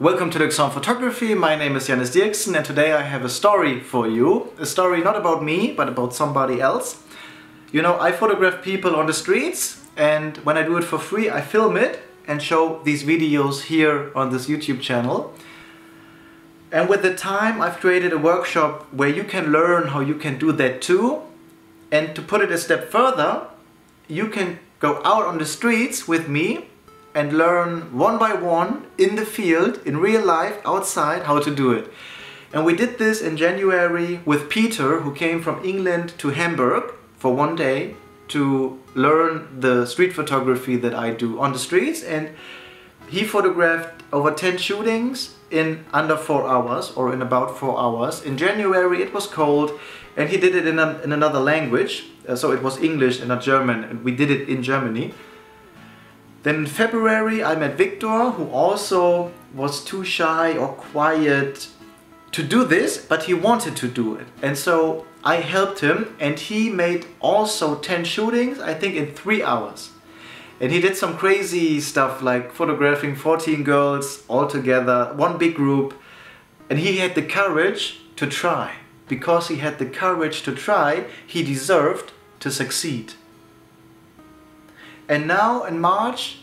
Welcome to Dirksón Photography. My name is Jannis Dirksen and today I have a story for you. A story not about me, but about somebody else. You know, I photograph people on the streets and when I do it for free, I film it and show these videos here on this YouTube channel. And with the time, I've created a workshop where you can learn how you can do that too. And to put it a step further, you can go out on the streets with me and learn one by one in the field, in real life, outside, how to do it. And we did this in January with Peter, who came from England to Hamburg for one day to learn the street photography that I do on the streets. And he photographed over 10 shootings in under four hours or in about four hours. In January it was cold and he did it in, a, in another language. Uh, so it was English and not German and we did it in Germany. Then in February I met Victor who also was too shy or quiet to do this but he wanted to do it. And so I helped him and he made also 10 shootings I think in 3 hours. And he did some crazy stuff like photographing 14 girls all together one big group. And he had the courage to try. Because he had the courage to try he deserved to succeed and now in March,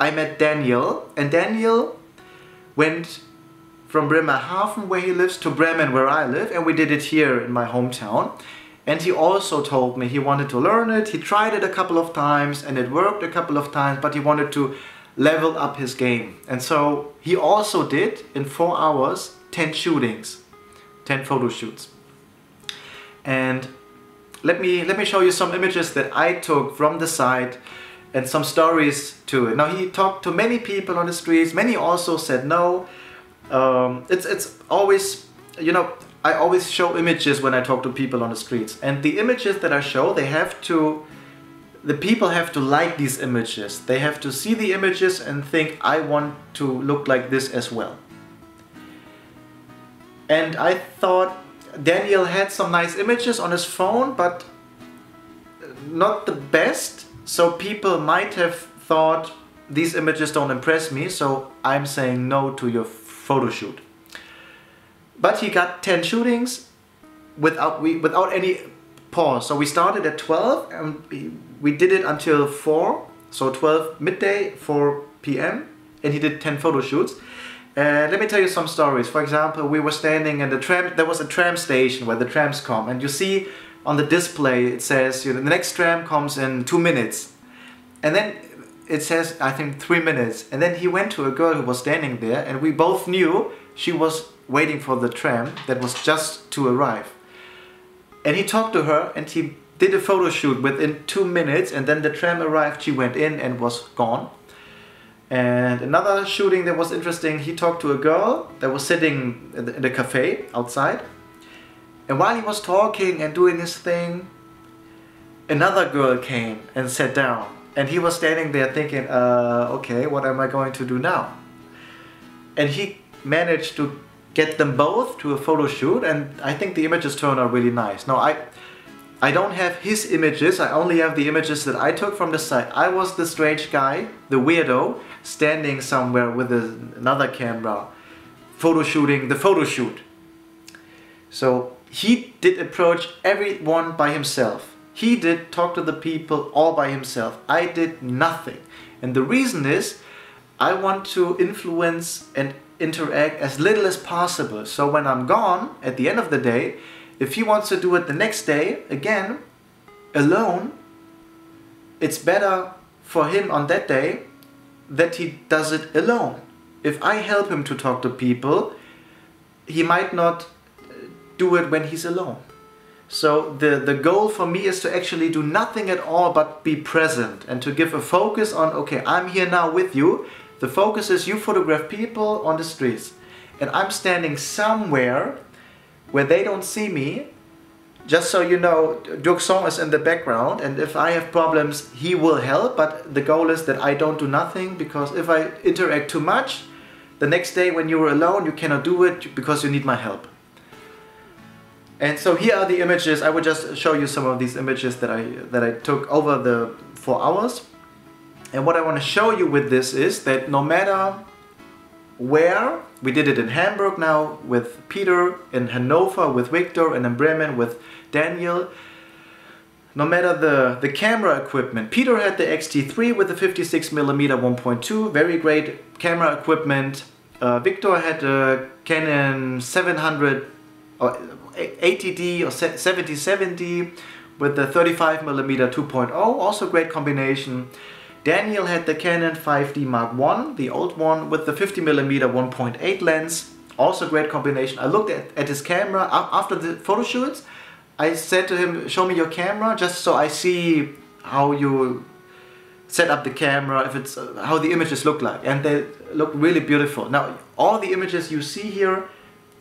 I met Daniel, and Daniel went from Bremerhaven, where he lives, to Bremen, where I live, and we did it here in my hometown. And he also told me he wanted to learn it. He tried it a couple of times and it worked a couple of times, but he wanted to level up his game. And so he also did, in four hours, 10 shootings, 10 photo shoots. And let me, let me show you some images that I took from the site and some stories to it. Now he talked to many people on the streets, many also said no. Um, it's, it's always, you know, I always show images when I talk to people on the streets and the images that I show, they have to, the people have to like these images. They have to see the images and think, I want to look like this as well. And I thought Daniel had some nice images on his phone, but not the best so people might have thought these images don't impress me, so I'm saying no to your photo shoot. But he got 10 shootings without, we, without any pause. So we started at 12 and we did it until 4. So 12 midday, 4 p.m. And he did 10 photo shoots. And let me tell you some stories. For example, we were standing in the tram, there was a tram station where the trams come and you see on the display it says you know, the next tram comes in two minutes. And then it says I think three minutes. And then he went to a girl who was standing there and we both knew she was waiting for the tram that was just to arrive. And he talked to her and he did a photo shoot within two minutes and then the tram arrived she went in and was gone. And another shooting that was interesting he talked to a girl that was sitting in the, cafe outside and while he was talking and doing his thing, another girl came and sat down. And he was standing there thinking, uh, okay, what am I going to do now? And he managed to get them both to a photo shoot and I think the images turned out really nice. Now I I don't have his images, I only have the images that I took from the site. I was the strange guy, the weirdo, standing somewhere with a, another camera, photo shooting the photo shoot. So he did approach everyone by himself. He did talk to the people all by himself. I did nothing. And the reason is I want to influence and interact as little as possible. So when I'm gone at the end of the day, if he wants to do it the next day, again, alone, it's better for him on that day that he does it alone. If I help him to talk to people, he might not do it when he's alone. So the, the goal for me is to actually do nothing at all but be present and to give a focus on, okay, I'm here now with you. The focus is you photograph people on the streets and I'm standing somewhere where they don't see me. Just so you know, Dirksón is in the background and if I have problems, he will help. But the goal is that I don't do nothing because if I interact too much, the next day when you're alone, you cannot do it because you need my help. And so here are the images. I will just show you some of these images that I, that I took over the four hours. And what I want to show you with this is that no matter where. We did it in Hamburg now with Peter, in Hanover with Victor, and in Bremen with Daniel. No matter the, the camera equipment, Peter had the X-T3 with the 56mm 1.2, very great camera equipment. Uh, Victor had a Canon 700 or 80D or 7070 with the 35mm 2.0, also great combination. Daniel had the Canon 5D Mark I, the old one, with the 50mm 1.8 lens, also great combination. I looked at, at his camera after the photo shoots. I said to him, show me your camera, just so I see how you set up the camera, if it's uh, how the images look like. And they look really beautiful. Now, all the images you see here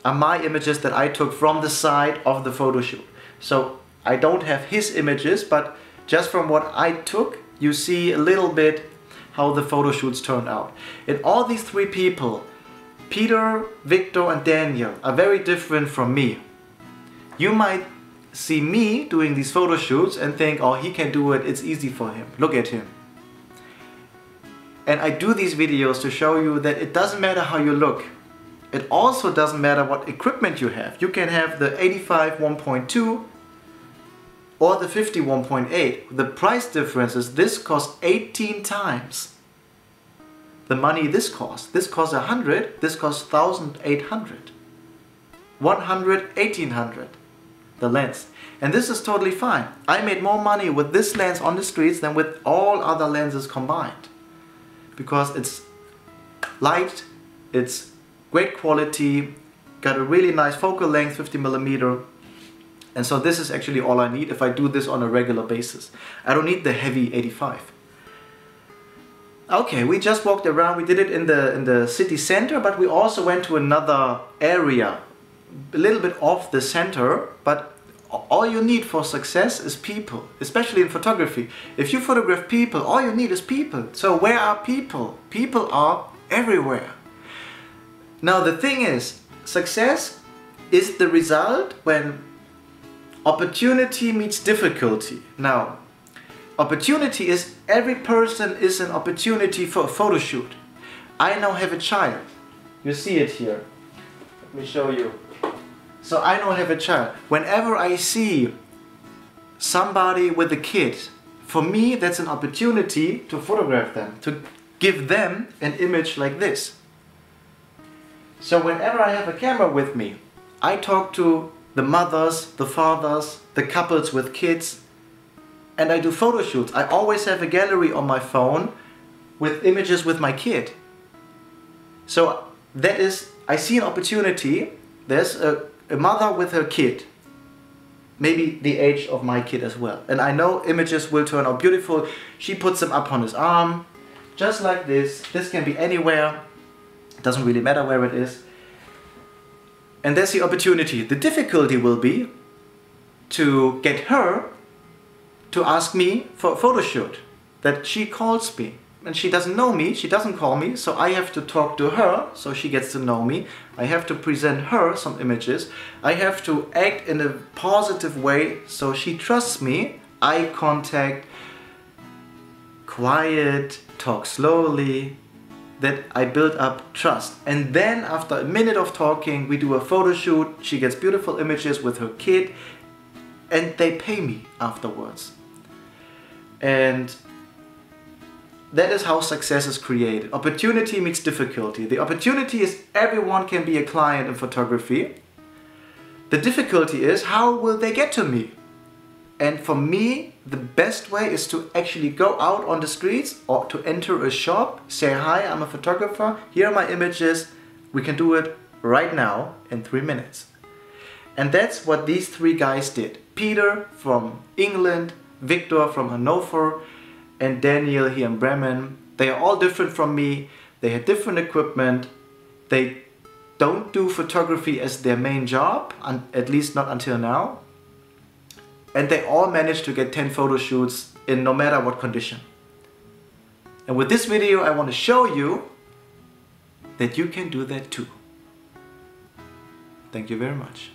are my images that I took from the side of the photo shoot. So I don't have his images, but just from what I took, you see a little bit how the photo shoots turned out. And all these three people, Peter, Victor and Daniel, are very different from me. You might see me doing these photo shoots and think, oh, he can do it, it's easy for him. Look at him. And I do these videos to show you that it doesn't matter how you look. It also doesn't matter what equipment you have. You can have the 85 1.2 or the 51.8. The price difference is this costs 18 times the money this costs. This costs 100, this costs 1800. 100, 1800, the lens. And this is totally fine. I made more money with this lens on the streets than with all other lenses combined. Because it's light, it's great quality, got a really nice focal length, 50 millimeter, and so this is actually all I need if I do this on a regular basis. I don't need the heavy 85. Okay, we just walked around. We did it in the in the city center, but we also went to another area, a little bit off the center. But all you need for success is people, especially in photography. If you photograph people, all you need is people. So where are people? People are everywhere. Now the thing is, success is the result when Opportunity meets difficulty. Now, opportunity is every person is an opportunity for a photo shoot. I now have a child. You see it here. Let me show you. So I now have a child. Whenever I see somebody with a kid, for me that's an opportunity to photograph them, to give them an image like this. So whenever I have a camera with me, I talk to the mothers, the fathers, the couples with kids. And I do photo shoots. I always have a gallery on my phone with images with my kid. So that is, I see an opportunity. There's a, a mother with her kid. Maybe the age of my kid as well. And I know images will turn out beautiful. She puts them up on his arm, just like this. This can be anywhere. Doesn't really matter where it is. And there's the opportunity. The difficulty will be to get her to ask me for a photo shoot. That she calls me. And she doesn't know me, she doesn't call me, so I have to talk to her so she gets to know me. I have to present her some images. I have to act in a positive way so she trusts me. Eye contact, quiet, talk slowly, that I build up trust. And then after a minute of talking, we do a photo shoot. She gets beautiful images with her kid and they pay me afterwards. And that is how success is created. Opportunity meets difficulty. The opportunity is everyone can be a client in photography. The difficulty is how will they get to me? And for me, the best way is to actually go out on the streets or to enter a shop, say, hi, I'm a photographer, here are my images. We can do it right now in three minutes. And that's what these three guys did. Peter from England, Victor from Hanover, and Daniel here in Bremen. They are all different from me. They had different equipment. They don't do photography as their main job, at least not until now and they all managed to get 10 photo shoots in no matter what condition. And with this video I want to show you that you can do that too. Thank you very much.